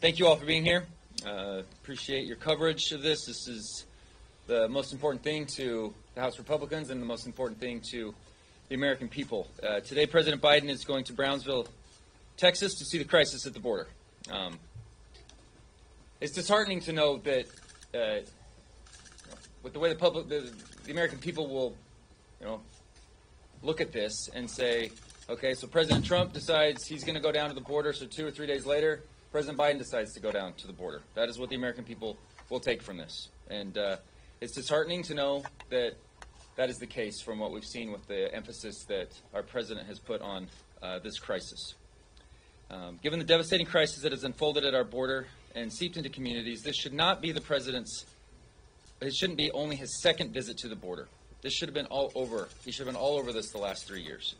thank you all for being here. Uh, appreciate your coverage of this. This is the most important thing to the House Republicans and the most important thing to the American people. Uh, today, President Biden is going to Brownsville, Texas, to see the crisis at the border. Um, it's disheartening to know that uh, with the way the public, the, the American people will, you know, look at this and say, okay, so President Trump decides he's going to go down to the border, so two or three days later, President Biden decides to go down to the border. That is what the American people will take from this. And uh, it's disheartening to know that that is the case from what we've seen with the emphasis that our president has put on uh, this crisis. Um, given the devastating crisis that has unfolded at our border and seeped into communities, this should not be the president's, it shouldn't be only his second visit to the border. This should have been all over. He should have been all over this the last three years.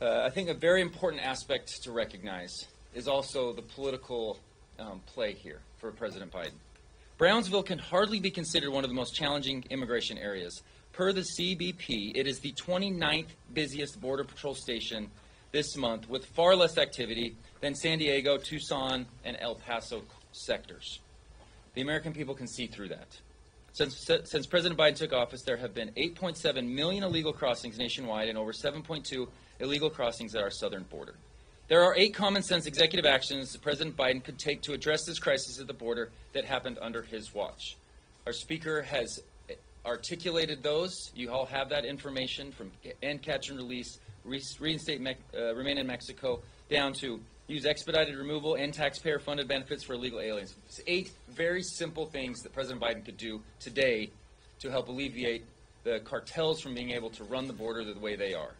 Uh, I think a very important aspect to recognize is also the political um, play here for President Biden. Brownsville can hardly be considered one of the most challenging immigration areas. Per the CBP, it is the 29th busiest Border Patrol station this month, with far less activity than San Diego, Tucson, and El Paso sectors. The American people can see through that. Since, since President Biden took office, there have been 8.7 million illegal crossings nationwide and over 7.2 illegal crossings at our southern border. There are eight common sense executive actions that President Biden could take to address this crisis at the border that happened under his watch. Our speaker has articulated those. You all have that information from end catch and release, reinstate, uh, remain in Mexico, down to use expedited removal and taxpayer funded benefits for illegal aliens. It's eight very simple things that President Biden could do today to help alleviate the cartels from being able to run the border the way they are.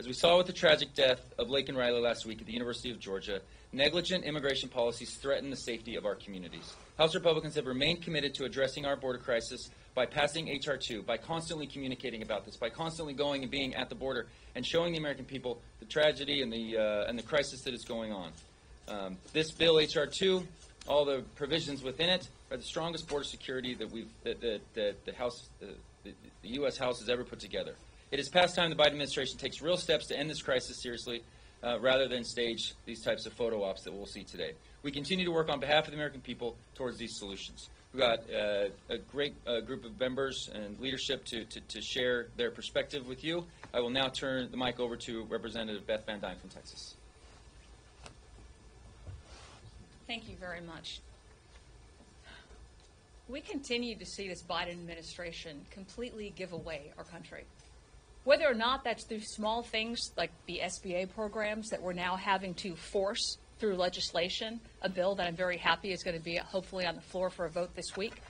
As we saw with the tragic death of Laken Riley last week at the University of Georgia, negligent immigration policies threaten the safety of our communities. House Republicans have remained committed to addressing our border crisis by passing H.R. 2, by constantly communicating about this, by constantly going and being at the border and showing the American people the tragedy and the, uh, and the crisis that is going on. Um, this bill, H.R. 2, all the provisions within it are the strongest border security that, we've, that, that, that the, House, uh, the, the U.S. House has ever put together. It is past time the Biden administration takes real steps to end this crisis seriously uh, rather than stage these types of photo ops that we'll see today. We continue to work on behalf of the American people towards these solutions. We've got uh, a great uh, group of members and leadership to, to, to, share their perspective with you. I will now turn the mic over to Representative Beth Van Duyne from Texas. Thank you very much. We continue to see this Biden administration completely give away our country. Whether or not that's through small things like the SBA programs that we're now having to force through legislation, a bill that I'm very happy is going to be hopefully on the floor for a vote this week,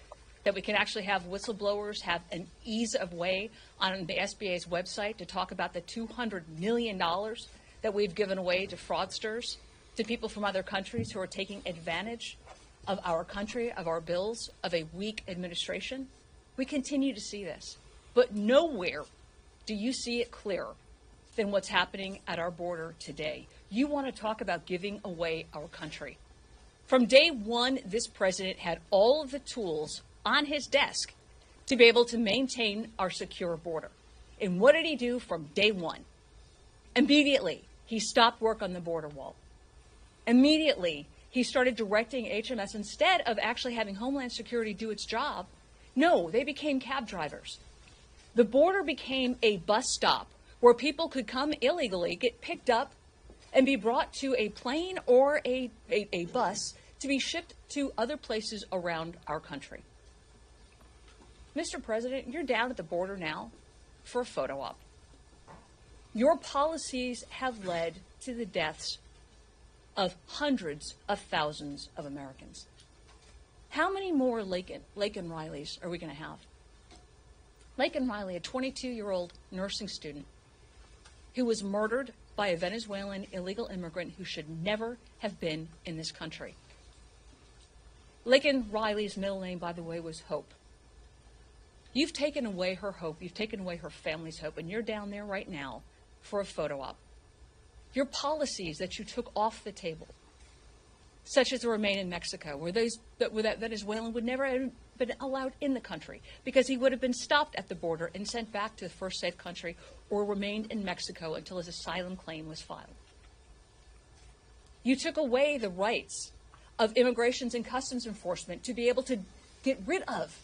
that we can actually have whistleblowers have an ease of way on the SBA's website to talk about the $200 million that we've given away to fraudsters, to people from other countries who are taking advantage of our country, of our bills, of a weak administration. We continue to see this. But nowhere do you see it clearer than what's happening at our border today? You want to talk about giving away our country. From day one, this president had all of the tools on his desk to be able to maintain our secure border. And what did he do from day one? Immediately, he stopped work on the border wall. Immediately, he started directing HMS instead of actually having Homeland Security do its job. No, they became cab drivers the border became a bus stop where people could come illegally, get picked up, and be brought to a plane or a, a, a, bus to be shipped to other places around our country. Mr. President, you're down at the border now for a photo op. Your policies have led to the deaths of hundreds of thousands of Americans. How many more Laken Rileys are we going to have? Laken Riley, a 22 year old nursing student who was murdered by a Venezuelan illegal immigrant who should never have been in this country. Laken Riley's middle name, by the way, was Hope. You've taken away her hope, you've taken away her family's hope, and you're down there right now for a photo op. Your policies that you took off the table, such as the Remain in Mexico, where, those, that, Venezuelan would never have been allowed in the country because he would have been stopped at the border and sent back to the first safe country or remained in Mexico until his asylum claim was filed. You took away the rights of Immigrations and Customs Enforcement to be able to get rid of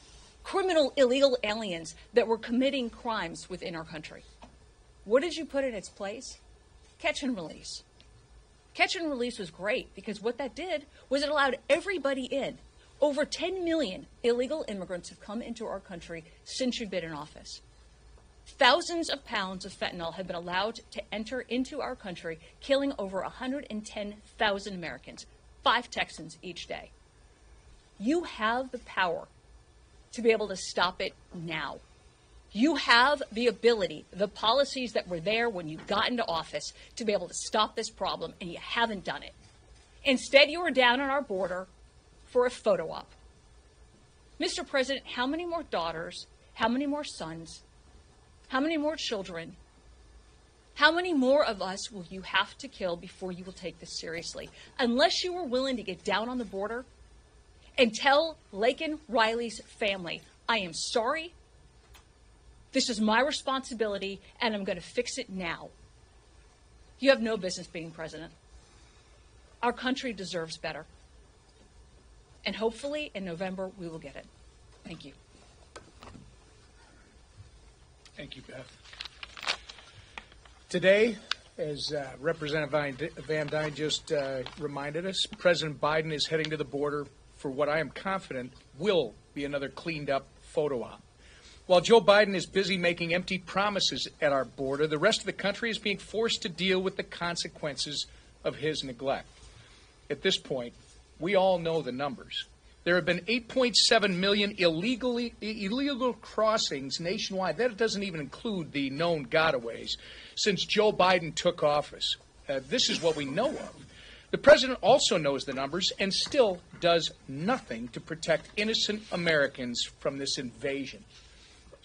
criminal illegal aliens that were committing crimes within our country. What did you put in its place? Catch and release. Catch and release was great because what that did was it allowed everybody in. Over 10 million illegal immigrants have come into our country since you've been in office. Thousands of pounds of fentanyl have been allowed to enter into our country, killing over 110,000 Americans, five Texans each day. You have the power to be able to stop it now. You have the ability, the policies that were there when you got into office to be able to stop this problem, and you haven't done it. Instead, you are down on our border for a photo op. Mr. President, how many more daughters, how many more sons, how many more children, how many more of us will you have to kill before you will take this seriously? Unless you are willing to get down on the border and tell Laken Riley's family, I am sorry. This is my responsibility, and I'm going to fix it now. You have no business being president. Our country deserves better. And hopefully in November, we will get it. Thank you. Thank you, Beth. Today, as uh, Representative Van Duyne just uh, reminded us, President Biden is heading to the border for what I am confident will be another cleaned up photo op. While Joe Biden is busy making empty promises at our border, the rest of the country is being forced to deal with the consequences of his neglect. At this point, we all know the numbers. There have been 8.7 million illegally, illegal crossings nationwide. That doesn't even include the known gotaways since Joe Biden took office. Uh, this is what we know of. The president also knows the numbers and still does nothing to protect innocent Americans from this invasion.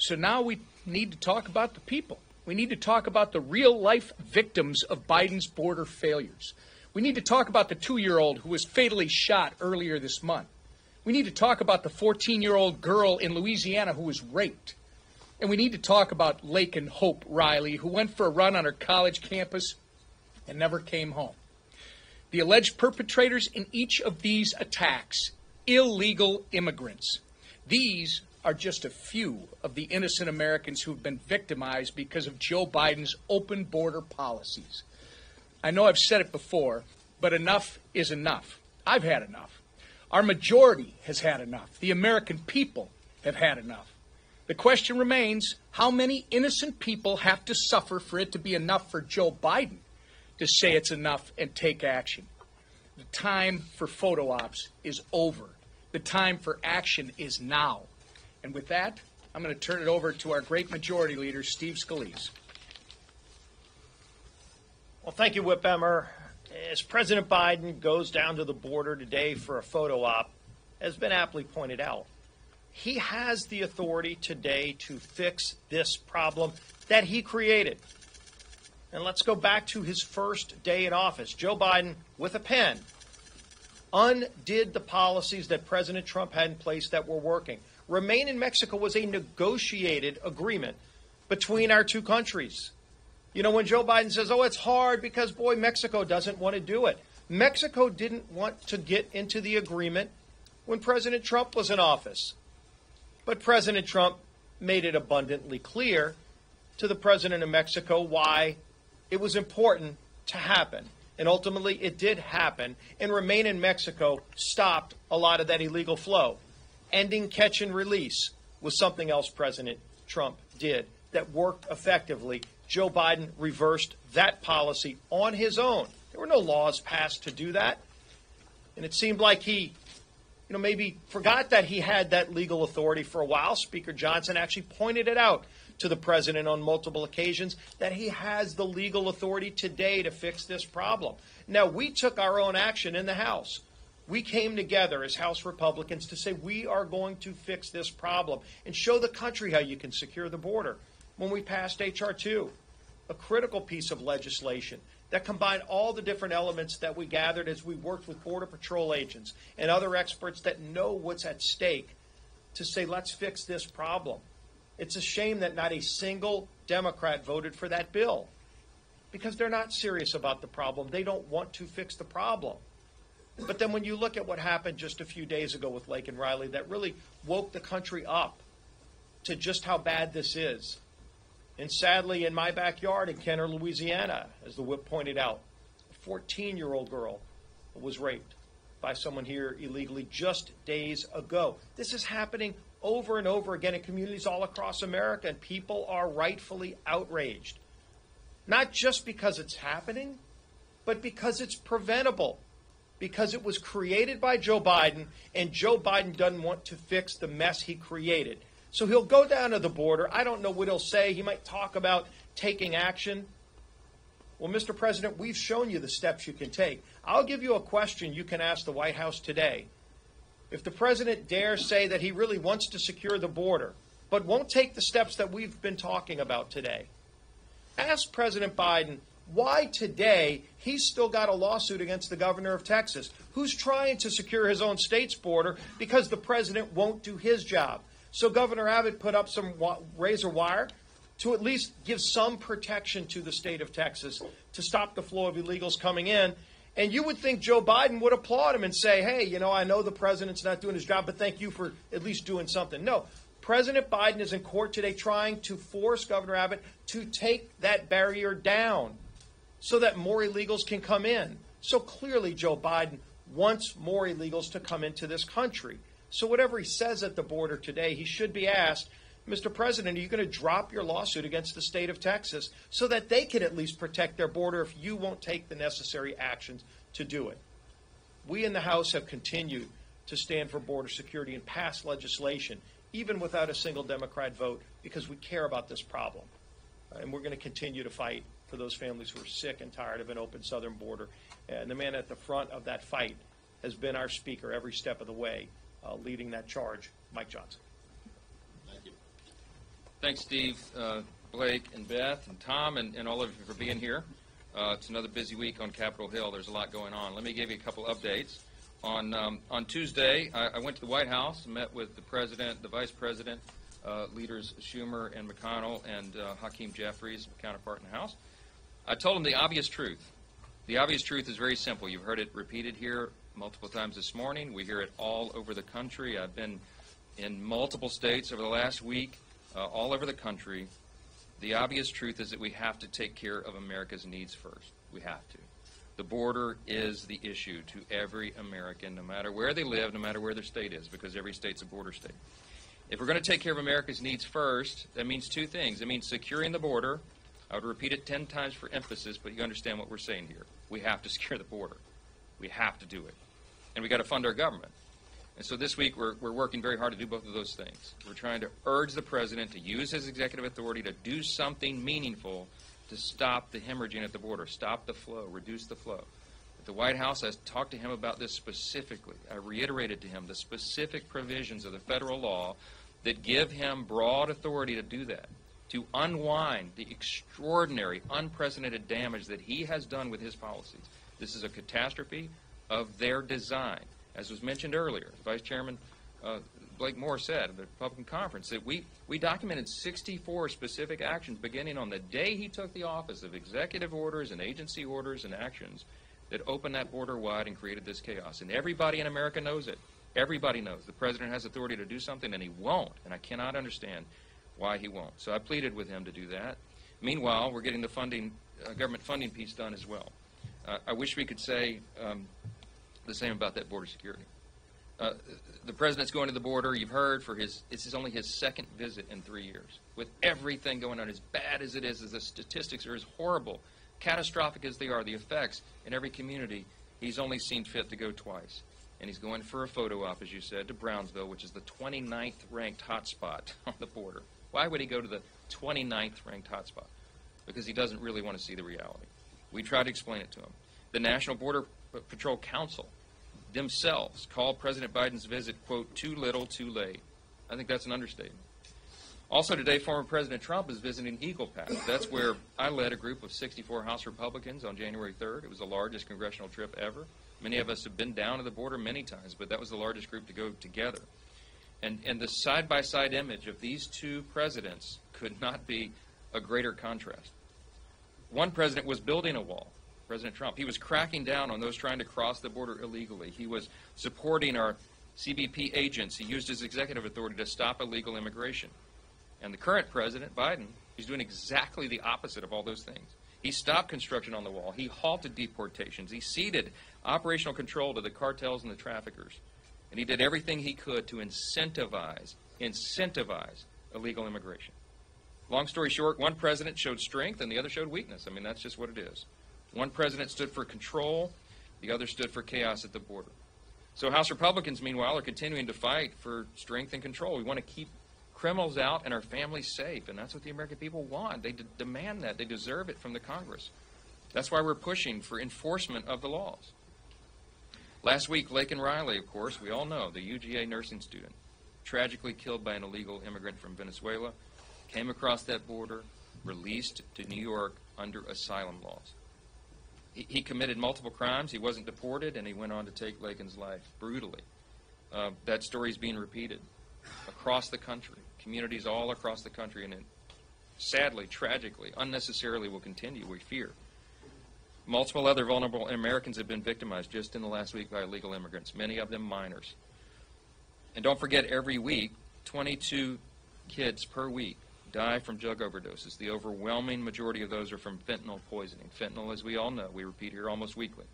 So now we need to talk about the people. We need to talk about the real life victims of Biden's border failures. We need to talk about the two year old who was fatally shot earlier this month. We need to talk about the 14 year old girl in Louisiana who was raped. And we need to talk about Laken Hope Riley, who went for a run on her college campus and never came home. The alleged perpetrators in each of these attacks, illegal immigrants. These are just a few of the innocent Americans who've been victimized because of Joe Biden's open border policies. I know I've said it before, but enough is enough. I've had enough. Our majority has had enough. The American people have had enough. The question remains how many innocent people have to suffer for it to be enough for Joe Biden to say it's enough and take action? The time for photo ops is over. The time for action is now. And with that, I'm going to turn it over to our great majority leader, Steve Scalise. Well, thank you, Whip Emmer as President Biden goes down to the border today for a photo op, has been aptly pointed out, he has the authority today to fix this problem that he created. And let's go back to his first day in office. Joe Biden, with a pen, undid the policies that President Trump had in place that were working. Remain in Mexico was a negotiated agreement between our two countries. You know, when Joe Biden says, oh, it's hard because, boy, Mexico doesn't want to do it. Mexico didn't want to get into the agreement when President Trump was in office. But President Trump made it abundantly clear to the president of Mexico why it was important to happen. And ultimately, it did happen. And Remain in Mexico stopped a lot of that illegal flow. Ending catch and release was something else President Trump did that worked effectively Joe Biden reversed that policy on his own. There were no laws passed to do that. And it seemed like he, you know, maybe forgot that he had that legal authority for a while. Speaker Johnson actually pointed it out to the president on multiple occasions that he has the legal authority today to fix this problem. Now, we took our own action in the House. We came together as House Republicans to say we are going to fix this problem and show the country how you can secure the border when we passed H.R. 2 a critical piece of legislation that combined all the different elements that we gathered as we worked with Border Patrol agents and other experts that know what's at stake to say, let's fix this problem. It's a shame that not a single Democrat voted for that bill because they're not serious about the problem. They don't want to fix the problem. But then when you look at what happened just a few days ago with Laken Riley, that really woke the country up to just how bad this is. And sadly, in my backyard in Kenner, Louisiana, as the whip pointed out, a 14 year old girl was raped by someone here illegally just days ago. This is happening over and over again in communities all across America, and people are rightfully outraged. Not just because it's happening, but because it's preventable. Because it was created by Joe Biden, and Joe Biden doesn't want to fix the mess he created. So he'll go down to the border. I don't know what he'll say. He might talk about taking action. Well, Mr. President, we've shown you the steps you can take. I'll give you a question you can ask the White House today. If the president dares say that he really wants to secure the border, but won't take the steps that we've been talking about today, ask President Biden why today he's still got a lawsuit against the governor of Texas, who's trying to secure his own state's border because the president won't do his job. So Governor Abbott put up some razor wire to at least give some protection to the state of Texas to stop the flow of illegals coming in. And you would think Joe Biden would applaud him and say, hey, you know, I know the president's not doing his job, but thank you for at least doing something. No. President Biden is in court today trying to force Governor Abbott to take that barrier down so that more illegals can come in. So clearly, Joe Biden wants more illegals to come into this country. So whatever he says at the border today, he should be asked, Mr. President, are you going to drop your lawsuit against the state of Texas so that they can at least protect their border if you won't take the necessary actions to do it? We in the House have continued to stand for border security and pass legislation, even without a single Democrat vote, because we care about this problem. And we're going to continue to fight for those families who are sick and tired of an open southern border. And the man at the front of that fight has been our speaker every step of the way, uh, leading that charge, Mike Johnson. Thank you. Thanks, Steve, uh, Blake, and Beth, and Tom, and, and all of you for being here. Uh, it's another busy week on Capitol Hill. There's a lot going on. Let me give you a couple updates. On um, on Tuesday, I, I went to the White House, met with the president, the vice president, uh, leaders Schumer and McConnell, and uh, Hakeem Jeffries, my counterpart in the House. I told him the obvious truth. The obvious truth is very simple. You've heard it repeated here multiple times this morning. We hear it all over the country. I've been in multiple states over the last week uh, all over the country. The obvious truth is that we have to take care of America's needs first. We have to. The border is the issue to every American, no matter where they live, no matter where their state is, because every state's a border state. If we're going to take care of America's needs first, that means two things. It means securing the border. I would repeat it 10 times for emphasis, but you understand what we're saying here. We have to secure the border. We have to do it. And we got to fund our government. And so this week we're, we're working very hard to do both of those things. We're trying to urge the president to use his executive authority to do something meaningful to stop the hemorrhaging at the border, stop the flow, reduce the flow. At the White House, I talked to him about this specifically. I reiterated to him the specific provisions of the federal law that give him broad authority to do that, to unwind the extraordinary, unprecedented damage that he has done with his policies. This is a catastrophe of their design as was mentioned earlier, Vice Chairman uh, Blake Moore said at the Republican conference that we, we documented 64 specific actions beginning on the day he took the office of executive orders and agency orders and actions that opened that border wide and created this chaos. And everybody in America knows it. Everybody knows the president has authority to do something, and he won't. And I cannot understand why he won't. So I pleaded with him to do that. Meanwhile, we're getting the funding, uh, government funding piece done as well. Uh, I wish we could say um, the same about that border security. Uh, the president's going to the border. You've heard for his. This is only his second visit in three years. With everything going on, as bad as it is, as the statistics are as horrible, catastrophic as they are, the effects in every community, he's only seen fit to go twice. And he's going for a photo op, as you said, to Brownsville, which is the 29th ranked hotspot on the border. Why would he go to the 29th ranked hotspot? Because he doesn't really want to see the reality. We tried to explain it to him. The National Border Patrol Council themselves called President Biden's visit, quote, too little, too late. I think that's an understatement. Also today, former President Trump is visiting Eagle Pass. That's where I led a group of 64 House Republicans on January 3rd. It was the largest congressional trip ever. Many of us have been down to the border many times, but that was the largest group to go together. And, and the side by side image of these two presidents could not be a greater contrast. One president was building a wall, President Trump. He was cracking down on those trying to cross the border illegally. He was supporting our CBP agents. He used his executive authority to stop illegal immigration. And the current president, Biden, is doing exactly the opposite of all those things. He stopped construction on the wall. He halted deportations. He ceded operational control to the cartels and the traffickers. And he did everything he could to incentivize, incentivize illegal immigration. Long story short, one president showed strength and the other showed weakness. I mean, that's just what it is. One president stood for control, the other stood for chaos at the border. So House Republicans, meanwhile, are continuing to fight for strength and control. We want to keep criminals out and our families safe, and that's what the American people want. They demand that. They deserve it from the Congress. That's why we're pushing for enforcement of the laws. Last week, Laken Riley, of course, we all know, the UGA nursing student, tragically killed by an illegal immigrant from Venezuela, came across that border, released to New York under asylum laws. He, he committed multiple crimes. He wasn't deported, and he went on to take Laken's life brutally. Uh, that story is being repeated across the country, communities all across the country, and it sadly, tragically, unnecessarily will continue, we fear. Multiple other vulnerable Americans have been victimized just in the last week by illegal immigrants, many of them minors. And don't forget, every week, 22 kids per week die from drug overdoses. The overwhelming majority of those are from fentanyl poisoning. Fentanyl, as we all know, we repeat here almost weekly,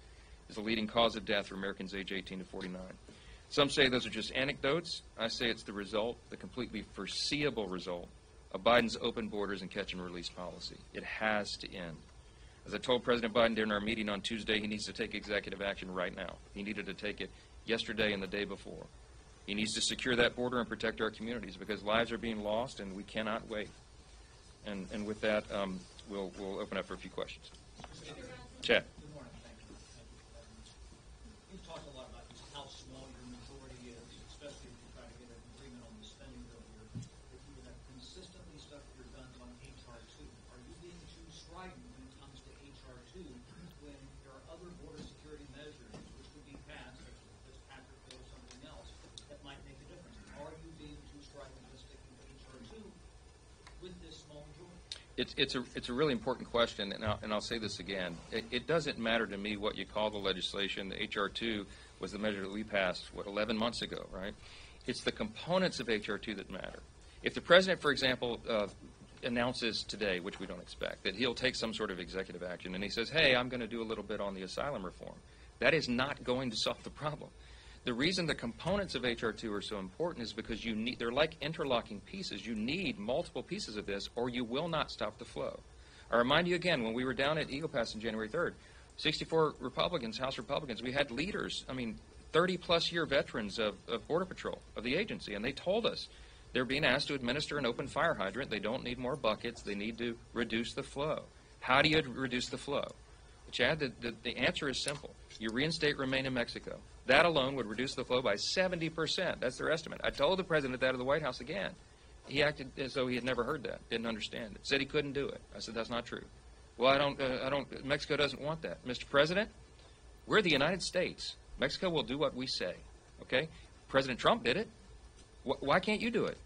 is the leading cause of death for Americans age 18 to 49. Some say those are just anecdotes. I say it's the result, the completely foreseeable result, of Biden's open borders and catch and release policy. It has to end. As I told President Biden during our meeting on Tuesday, he needs to take executive action right now. He needed to take it yesterday and the day before. He needs to secure that border and protect our communities because lives are being lost and we cannot wait. And, and with that, um, we'll, we'll open up for a few questions. Chad. You've talked a lot about just how small your majority is, especially if you try to get an agreement on the spending bill here. If you have consistently stuck your guns on HR two, are you being too strident when it comes to HR two, when there are other border security measures which could be passed, such as this Patrick bill or something else, that might make a difference? Are you being too strident with sticking to HR two with this small majority? It's, it's, a, it's a really important question, and I'll, and I'll say this again. It, it doesn't matter to me what you call the legislation. The H.R. 2 was the measure that we passed, what, 11 months ago, right? It's the components of H.R. 2 that matter. If the president, for example, uh, announces today, which we don't expect, that he'll take some sort of executive action, and he says, hey, I'm going to do a little bit on the asylum reform, that is not going to solve the problem. The reason the components of HR two are so important is because you need they're like interlocking pieces. You need multiple pieces of this, or you will not stop the flow. I remind you again when we were down at Eagle Pass on January 3rd, 64 Republicans, House Republicans, we had leaders. I mean, 30 plus year veterans of, of Border Patrol of the agency, and they told us they're being asked to administer an open fire hydrant. They don't need more buckets. They need to reduce the flow. How do you reduce the flow? Chad, the, the, the answer is simple. You reinstate Remain in Mexico. That alone would reduce the flow by 70%. That's their estimate. I told the president that at the White House again. He acted as though he had never heard that, didn't understand it, said he couldn't do it. I said, that's not true. Well, I don't, uh, I don't, Mexico doesn't want that. Mr. President, we're the United States. Mexico will do what we say, okay? President Trump did it. Wh- why can't you do it?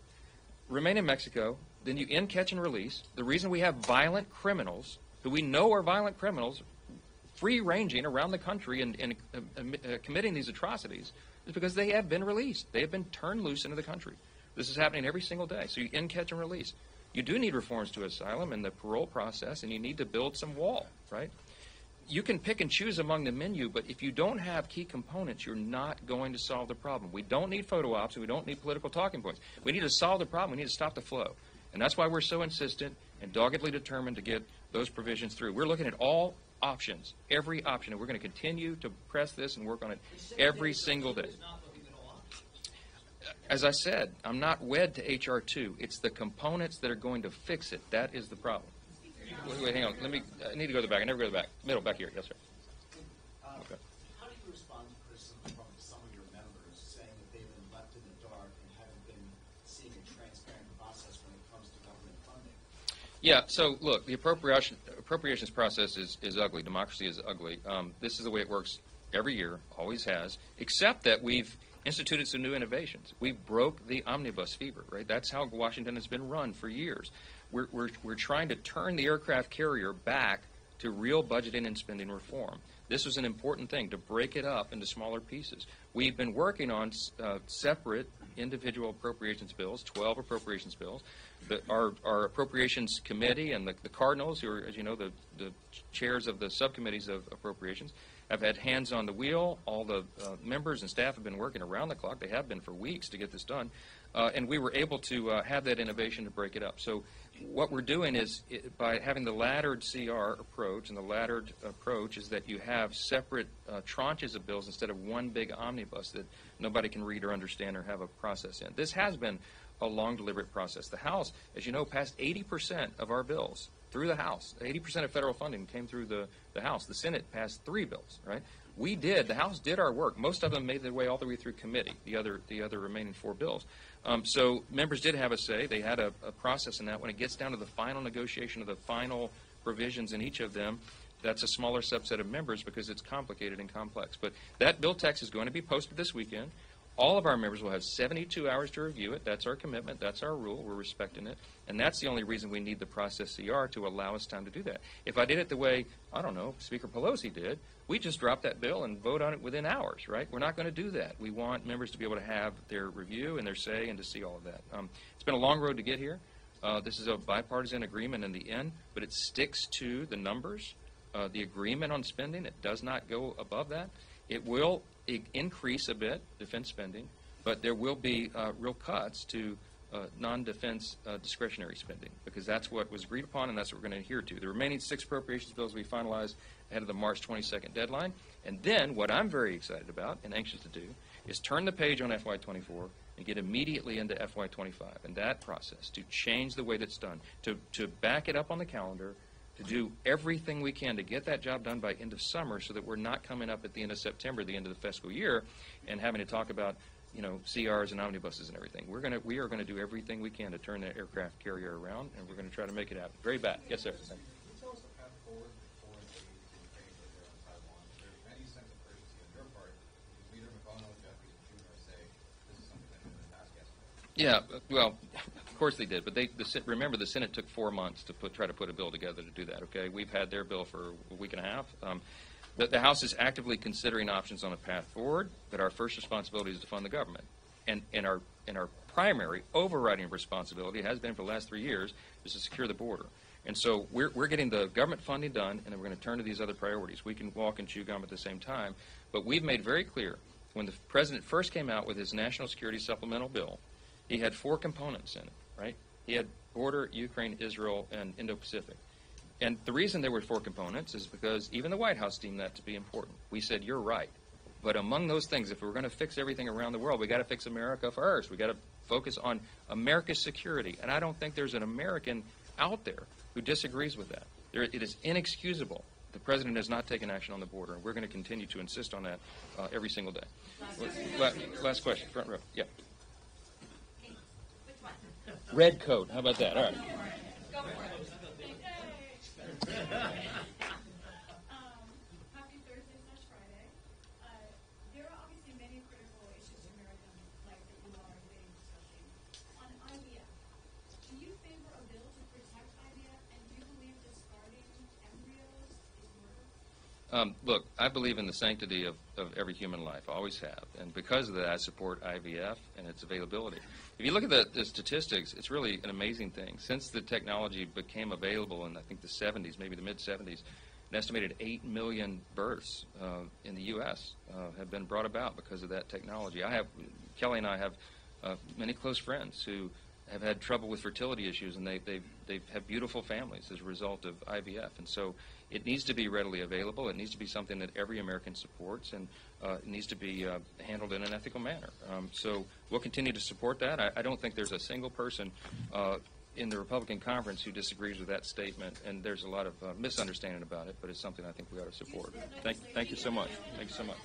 Remain in Mexico, then you end catch and release. The reason we have violent criminals, who we know are violent criminals, free ranging around the country and, and uh, uh, committing these atrocities is because they have been released. They have been turned loose into the country. This is happening every single day. So you end catch and release. You do need reforms to asylum and the parole process, and you need to build some wall, right? You can pick and choose among the menu, but if you don't have key components, you're not going to solve the problem. We don't need photo ops, and we don't need political talking points. We need to solve the problem. We need to stop the flow. And that's why we're so insistent and doggedly determined to get those provisions through. We're looking at all options, every option, and we're going to continue to press this and work on it every single day. Is not looking at all options. As I said, I'm not wed to HR two. It's the components that are going to fix it. That is the problem. Wait, wait, hang on. Let me. Uh, I need to go to the back. I never go to the back. Middle, back here. Yes, sir. Okay. How do you respond to criticism from some of your members saying that they've been left in the dark and haven't been seeing a transparent process when it comes to government funding? Yeah. So look, the appropriation appropriations process is, is ugly. Democracy is ugly. Um, this is the way it works every year, always has. Except that we've instituted some new innovations. We broke the omnibus fever. Right. That's how Washington has been run for years. We're we're, we're trying to turn the aircraft carrier back to real budgeting and spending reform. This was an important thing, to break it up into smaller pieces. We've been working on uh, separate individual appropriations bills, 12 appropriations bills. The, our, our appropriations committee and the, the Cardinals, who are, as you know, the, the chairs of the subcommittees of appropriations, have had hands on the wheel. All the uh, members and staff have been working around the clock. They have been for weeks to get this done. Uh, and we were able to uh, have that innovation to break it up. So what we're doing is, it, by having the laddered CR approach, and the laddered approach is that you have separate uh, tranches of bills instead of one big omnibus that nobody can read or understand or have a process in. This has been a long, deliberate process. The House, as you know, passed 80% of our bills through the House. 80% of federal funding came through the, the House. The Senate passed three bills, right? We did, the House did our work. Most of them made their way all the way through committee, the other, the other remaining four bills. Um, so members did have a say. They had a, a process in that. When it gets down to the final negotiation of the final provisions in each of them, that's a smaller subset of members because it's complicated and complex. But that bill text is going to be posted this weekend. All of our members will have 72 hours to review it. That's our commitment. That's our rule. We're respecting it. And that's the only reason we need the process CR to allow us time to do that. If I did it the way, I don't know, Speaker Pelosi did, we just drop that bill and vote on it within hours, right? We're not going to do that. We want members to be able to have their review and their say and to see all of that. Um, it's been a long road to get here. Uh, this is a bipartisan agreement in the end, but it sticks to the numbers, uh, the agreement on spending. It does not go above that. It will increase a bit defense spending, but there will be uh, real cuts to uh, non-defense uh, discretionary spending because that's what was agreed upon and that's what we're going to adhere to. The remaining six appropriations bills we finalized ahead of the March 22nd deadline. And then what I'm very excited about and anxious to do is turn the page on FY24 and get immediately into FY25 and that process to change the way that's done, to, to back it up on the calendar, to do everything we can to get that job done by end of summer so that we're not coming up at the end of September, the end of the fiscal year, and having to talk about, you know, CRs and omnibuses and everything. We're going to, we are going to do everything we can to turn that aircraft carrier around, and we're going to try to make it happen. Very bad. Yes, sir. Can you tell us the path forward for an aid to Ukraine right there on Taiwan? Is there any sense of urgency on your part? Because neither McConnell, Jeffries, or Schumer say this is something that the task has to Yeah, well, course they did, but they, the, remember, the Senate took four months to put, try to put a bill together to do that, okay? We've had their bill for a week and a half. Um, The, the House is actively considering options on a path forward, but our first responsibility is to fund the government. And, and our, and our primary overriding responsibility has been for the last three years is to secure the border. And so we're, we're getting the government funding done, and then we're going to turn to these other priorities. We can walk and chew gum at the same time, but we've made very clear, when the president first came out with his national security supplemental bill, he had four components in it, right? He had border, Ukraine, Israel, and Indo-Pacific. And the reason there were four components is because even the White House deemed that to be important. We said, you're right. But among those things, if we're going to fix everything around the world, we got to fix America first. We got to focus on America's security. And I don't think there's an American out there who disagrees with that. There, it is inexcusable. The president has not taken action on the border, and we're going to continue to insist on that uh, every single day. Last, last question, front row. Yeah. Red coat. How about that? All right. Um, happy Thursday slash Friday. Uh, there are obviously many critical issues in American life that you all are today discussing. On IVF, do you favor a bill to protect IVF, and do you believe discarding embryos is murder? Um, look, I believe in the sanctity of, of every human life, always have. And because of that, I support IVF and its availability. If you look at the, the statistics, it's really an amazing thing. Since the technology became available in, I think, the 70s, maybe the mid 70s, an estimated 8 million births uh, in the U.S. Uh, have been brought about because of that technology. I have, Kelly and I have uh, many close friends who have had trouble with fertility issues, and they, they've, they've had beautiful families as a result of IVF. And so it needs to be readily available. It needs to be something that every American supports, and uh, it needs to be uh, handled in an ethical manner. Um, so we'll continue to support that. I, I don't think there's a single person uh, in the Republican conference who disagrees with that statement, and there's a lot of uh, misunderstanding about it, but it's something I think we ought to support. Thank, thank you so much. Thank you so much.